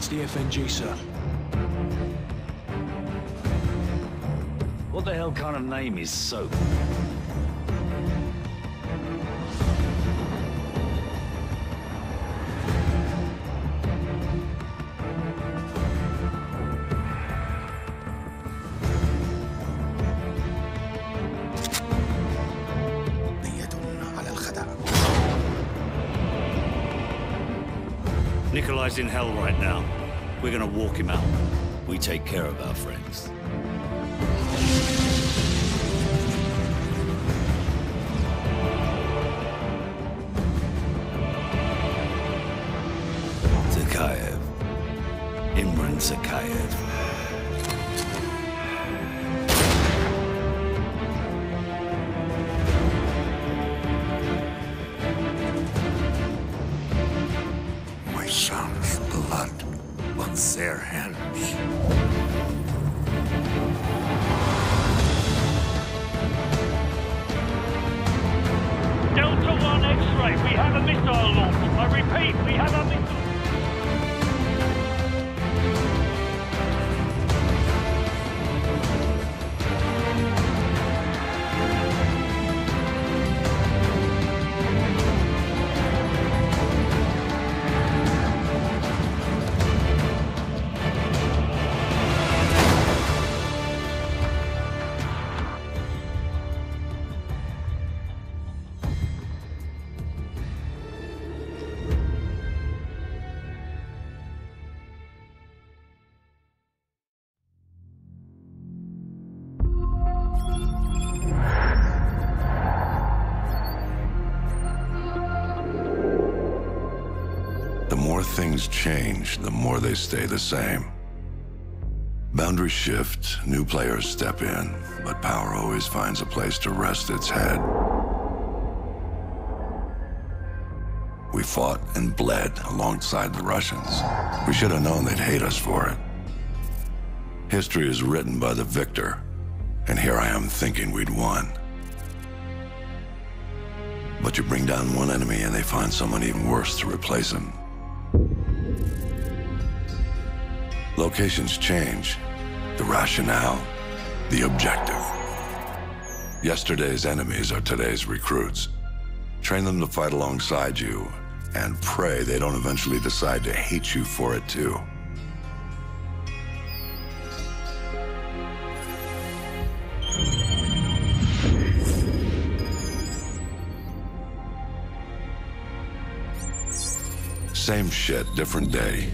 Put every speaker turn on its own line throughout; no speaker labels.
It's the FNG, sir.
What the hell kind of name is Soap? Nikolai's in hell right now. We're gonna walk him out. We take care of our friends.
Their hands.
Delta 1 X-ray, we have a missile launch. I repeat, we have a missile.
Change, the more they stay the same. Boundaries shift, new players step in, but power always finds a place to rest its head. We fought and bled alongside the Russians. We should have known they'd hate us for it. History is written by the victor, and here I am thinking we'd won. But you bring down one enemy and they find someone even worse to replace him. Locations change. The rationale, the objective. Yesterday's enemies are today's recruits. Train them to fight alongside you, and pray they don't eventually decide to hate you for it too. Same shit, different day.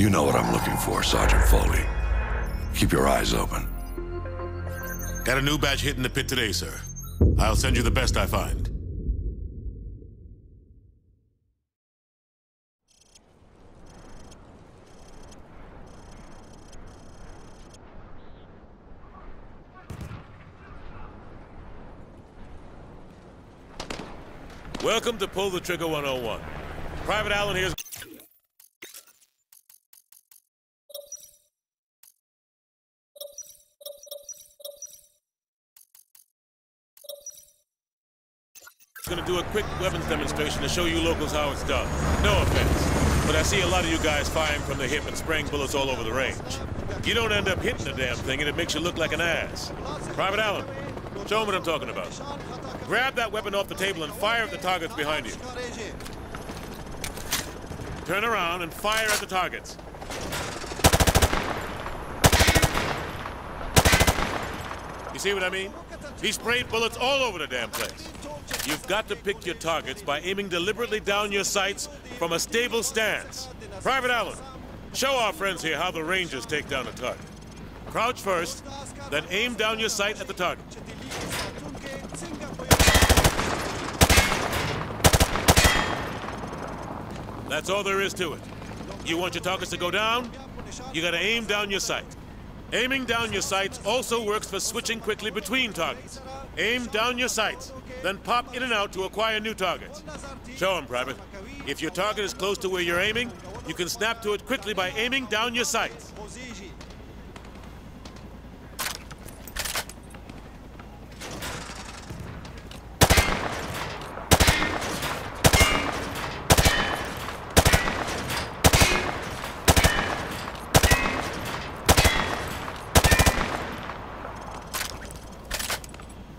You know what I'm looking for, Sergeant Foley. Keep your eyes open.
Got a new batch hitting the pit today, sir. I'll send you the best I find. Welcome to Pull the Trigger 101. Private Allen here's... Gonna do a quick weapons demonstration to show you locals how it's done. No offense, but I see a lot of you guys firing from the hip and spraying bullets all over the range. You don't end up hitting the damn thing and it makes you look like an ass. Private Allen, show 'em what I'm talking about. Grab that weapon off the table and fire at the targets behind you. Turn around and fire at the targets. You see what I mean? He sprayed bullets all over the damn place. You've got to pick your targets by aiming deliberately down your sights from a stable stance. Private Allen, show our friends here how the Rangers take down a target. Crouch first, then aim down your sight at the target. That's all there is to it. You want your targets to go down? You gotta aim down your sight. Aiming down your sights also works for switching quickly between targets. Aim down your sights, then pop in and out to acquire new targets. Show him, Private. If your target is close to where you're aiming, you can snap to it quickly by aiming down your sights.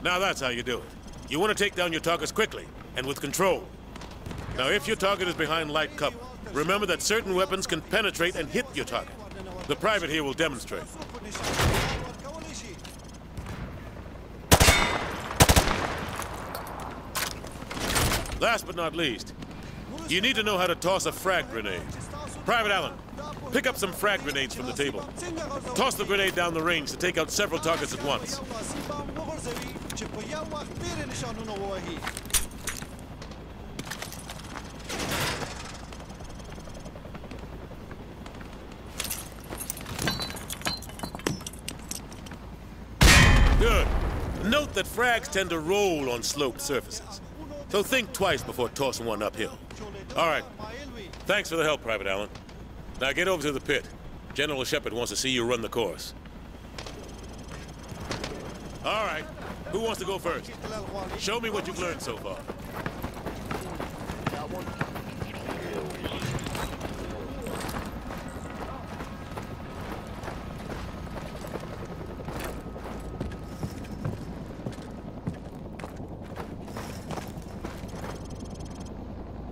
Now that's how you do it. You want to take down your targets quickly and with control. Now, if your target is behind light cover, remember that certain weapons can penetrate and hit your target. The private here will demonstrate. Last but not least, you need to know how to toss a frag grenade. Private Allen, pick up some frag grenades from the table. Toss the grenade down the range to take out several targets at once. Good. Note that frags tend to roll on sloped surfaces. So think twice before tossing one uphill. All right. Thanks for the help, Private Allen. Now get over to the pit. General Shepard wants to see you run the course. All right. Who wants to go first? Show me what you've learned so far.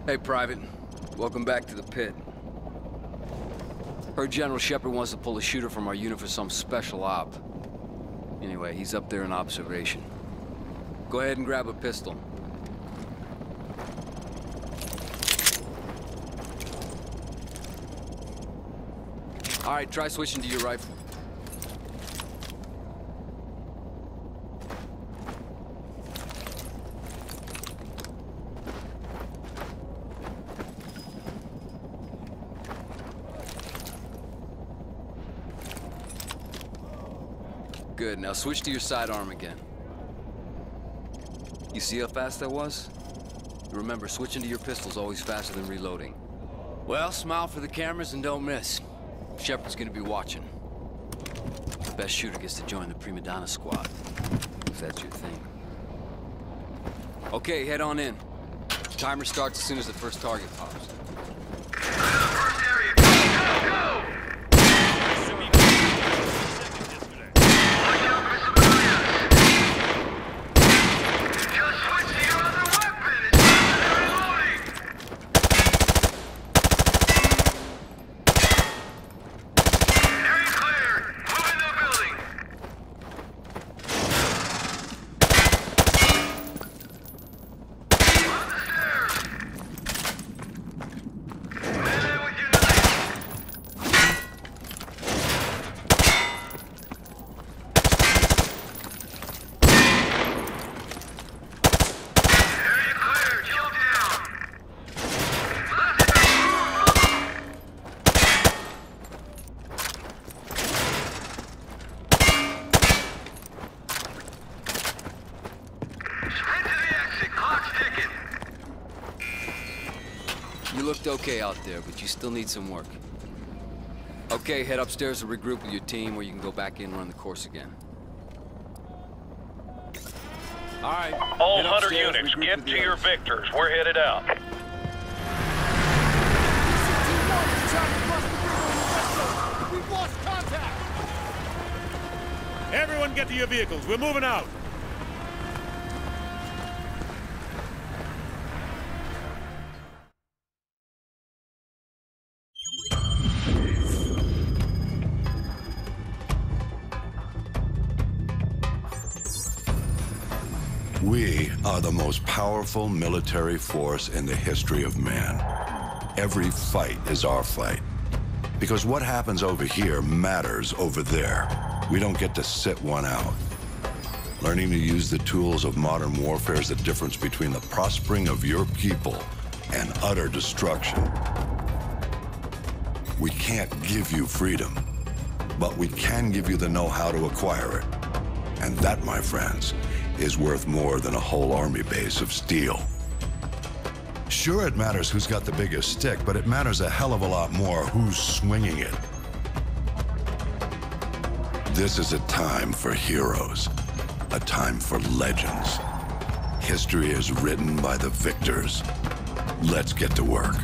Hey, Private. Welcome back to the pit. Heard General Shepard wants to pull a shooter from our unit for some special op. Anyway, he's up there in observation. Go ahead and grab a pistol. All right, try switching to your rifle. Good, now switch to your sidearm again. You see how fast that was? Remember, switching to your pistol's always faster than reloading. Well, smile for the cameras and don't miss. Shepard's gonna be watching. The best shooter gets to join the Prima Donna squad, if that's your thing. Okay, head on in. Timer starts as soon as the first target pops. You looked okay out there, but you still need some work. Okay, head upstairs and regroup with your team, or you can go back in and run the course again. All right.
All Hunter units, get to your
others.
victors. We're headed out.
Everyone get to your vehicles. We're moving out.
Are the most powerful military force in the history of man. Every fight is our fight. Because what happens over here matters over there. We don't get to sit one out. Learning to use the tools of modern warfare is the difference between the prospering of your people and utter destruction. We can't give you freedom, but we can give you the know-how to acquire it. And that, my friends, is worth more than a whole army base of steel. Sure, it matters who's got the biggest stick, but it matters a hell of a lot more who's swinging it. This is a time for heroes, a time for legends. History is written by the victors. Let's get to work.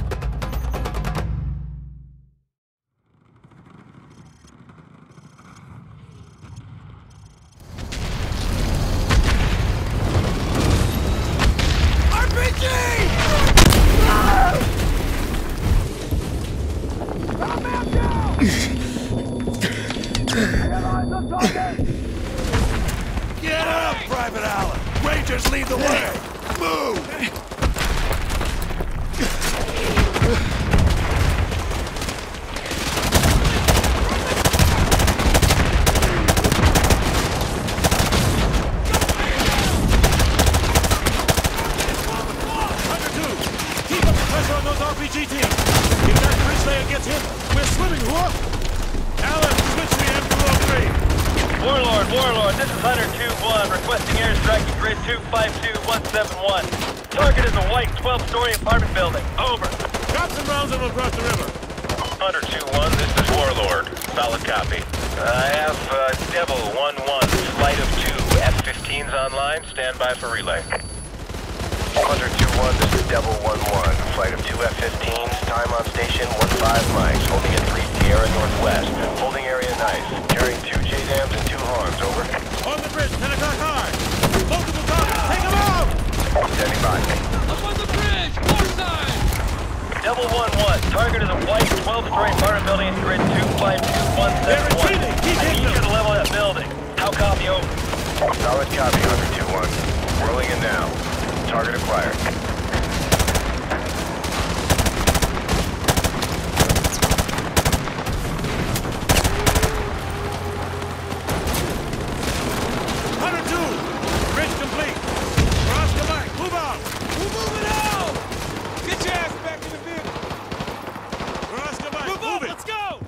Get up, Private Allen! Rangers lead the way! Move!
Hunter 2, keep up the pressure on those RPG teams. If that bridge layer gets hit, we're swimming, whoop! Allen, switch to the M203.
Warlord, Warlord, this is Hunter 2-1, requesting airstrike to grid 252171. Target is a white 12-story apartment building. Over.
Drop some rounds and we'll cross the river.
Hunter 2-1, this is Warlord. Solid copy. I have uh, Devil 1-1, flight of two F-15s online. Stand by for relay. Hunter 2-1, this is Devil 1-1, flight of two F-15s, time on station 15 mics, holding at 3 Sierra Northwest. Holding area nice, carrying two JDAMs and two Hans, over.
On the bridge, 10 o'clock high. Multiple targets, take them out!
Standing by.
Up on the bridge! Far side!
Devil 1-1, target is a white 12-story apartment building in grid 252171.
They're retreating. Keep
I
hitting
need you to level that building. How copy over? Solid copy, Hunter 2-1. Rolling in now. Target acquired.
Hunter 2, bridge complete. Cross the line, move out.
We're moving out! Get your ass back in the vehicle!
Cross the line,
Move
move
up,
it.
let's go!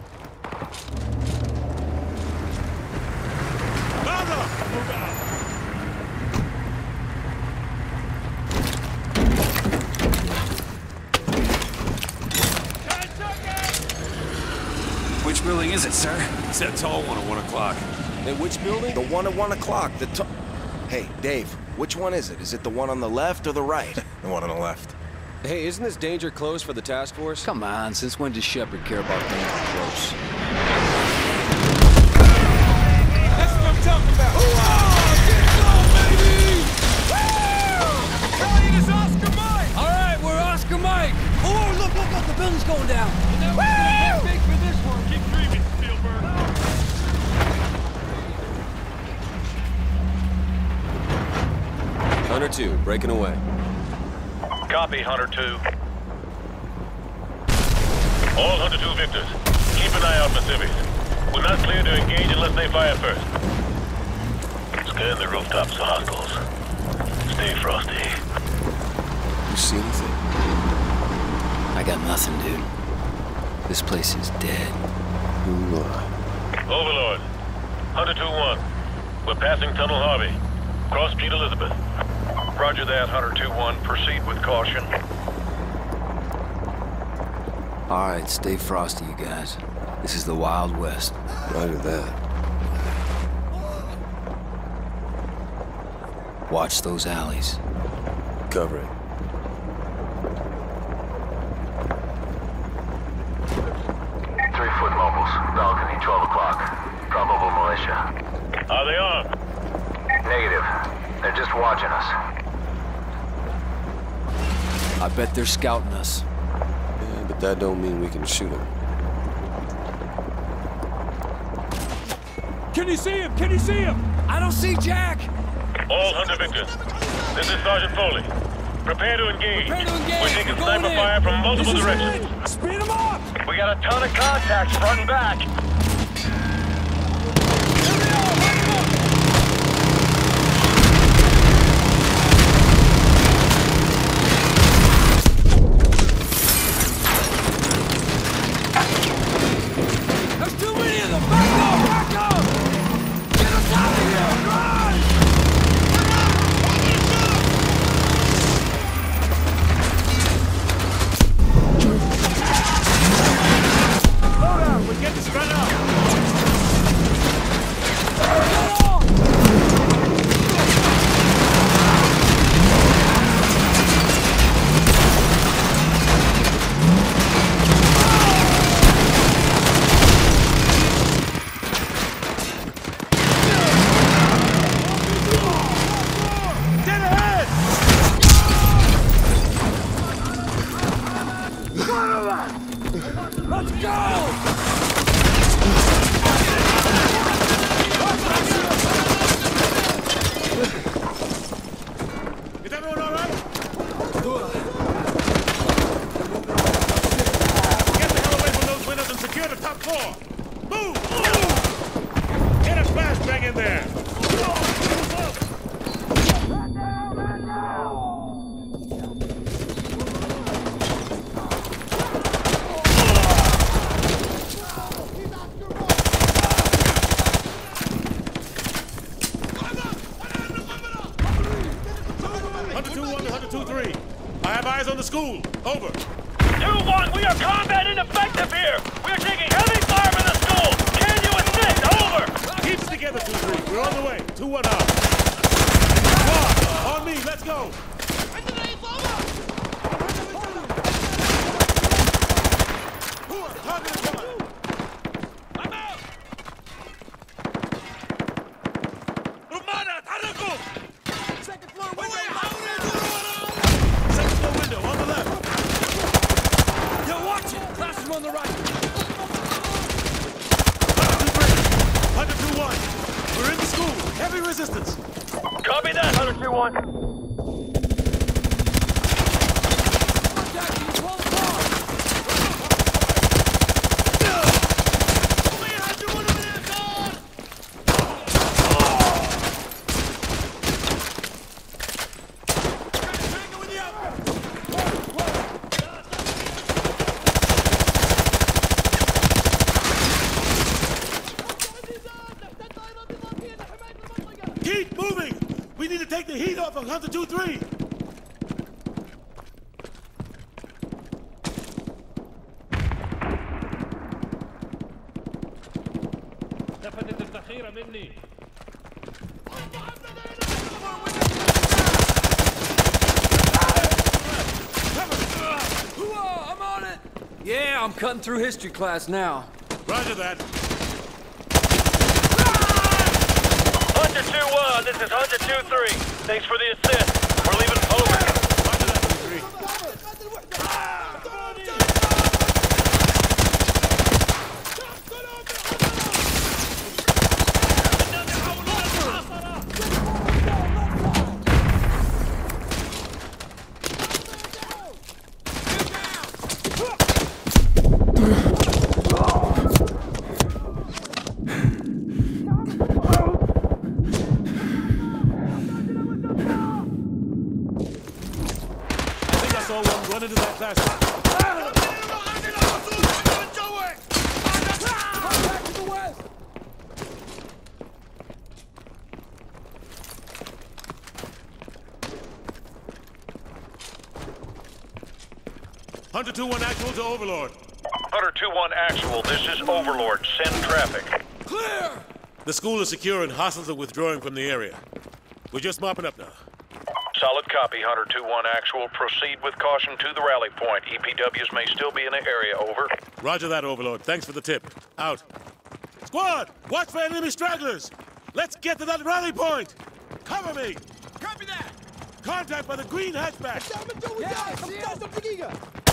Bother, move out.
Which building is it, sir?
It's that tall one at 1 o'clock.
Hey, which building? The one at one o'clock. The to- Hey, Dave, which one is it? Is it the one on the left or the right?
The one on the left.
Hey, isn't this danger close for the task force?
Come on, since when does Shepard care about things close?
That's what I'm talking about! Hurrah! Get going, baby! Woo! Battalion is Oscar Mike!
All right, we're Oscar Mike.
Oh, look, look, look, the building's going down!
Hunter 2, breaking away.
Copy, Hunter 2.
All Hunter 2 victors, keep an eye out for civvies. We're not clear to engage unless they fire first. Scan the rooftops for hostiles. Stay frosty.
You see anything?
I got nothing, dude. This place is dead.
Overlord, Hunter 2-1. We're passing Tunnel Harvey. Cross Street Elizabeth.
Roger that, Hunter 2-1. Proceed with caution.
All right, stay frosty, you guys. This is the Wild West.
Roger that.
Watch those alleys.
Cover it.
Three foot mobiles. Balcony, 12 o'clock. Probable militia.
Are they on?
Negative. They're just watching us.
I bet they're scouting us.
Yeah, but that don't mean we can shoot them.
Can you see him? Can you see him?
I don't see Jack.
All Hunter victors. This is Sergeant Foley. Prepare to engage.
Prepare to engage.
We're taking
We're
sniper
in.
fire from multiple
This
directions.
Speed him up!
We got a ton of contacts front and back.
School. Over.
2-1, we are combat
heat off of Hunter 2-3.
لفتت الذخيرة مني
Hooah! I'm on it! Yeah, I'm cutting through history class now.
Roger that.
Hunter 2-1, this is Hunter 2-3. Thanks for the assist. We're leaving over.
That, 2-3. I think I saw one run into that classroom. Hunter 2-1 actual to Overlord.
Hunter 2-1 actual, this is Overlord. Send traffic.
Clear!
The school is secure and hostiles are withdrawing from the area. We're just mopping up now.
Solid copy, Hunter 2-1 actual. Proceed with caution to the rally point. EPWs may still be in the area, over.
Roger that, Overlord. Thanks for the tip. Out. Squad, watch for enemy stragglers. Let's get to that rally point. Cover me.
Copy that!
Contact by the green hatchback. Contact, 12 o'clock.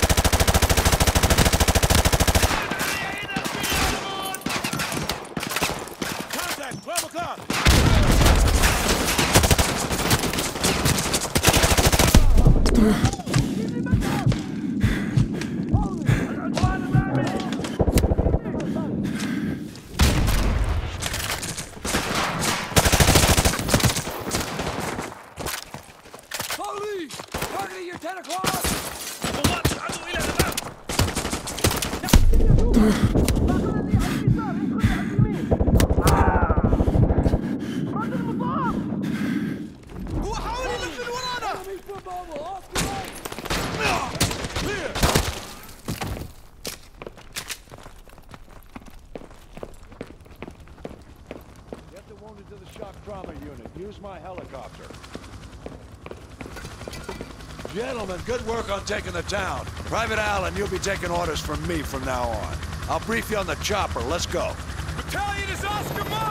Что? Gentlemen, good work on taking the town. Private Allen, you'll be taking orders from me from now on. I'll brief you on the chopper. Let's go.
Battalion is Oscar!